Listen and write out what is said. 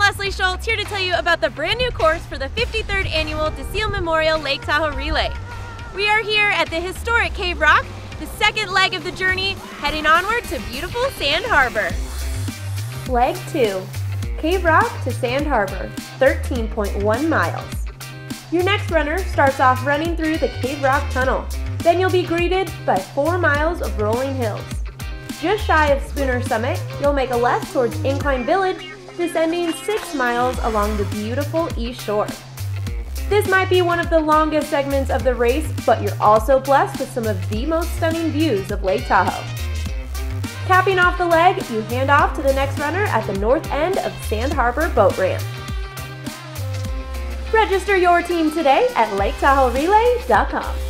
Haley Schultz here to tell you about the brand new course for the 53rd annual DeCelle Memorial Lake Tahoe Relay. We are here at the historic Cave Rock, the second leg of the journey, heading onward to beautiful Sand Harbor. Leg 2, Cave Rock to Sand Harbor, 13.1 miles. Your next runner starts off running through the Cave Rock Tunnel. Then you'll be greeted by 4 miles of rolling hills. Just shy of Spooner Summit, you'll make a left towards Incline Village, descending 6 miles along the beautiful East Shore. This might be one of the longest segments of the race, but you're also blessed with some of the most stunning views of Lake Tahoe. Capping off the leg, you hand off to the next runner at the north end of Sand Harbor Boat Ramp. Register your team today at LakeTahoeRelay.com.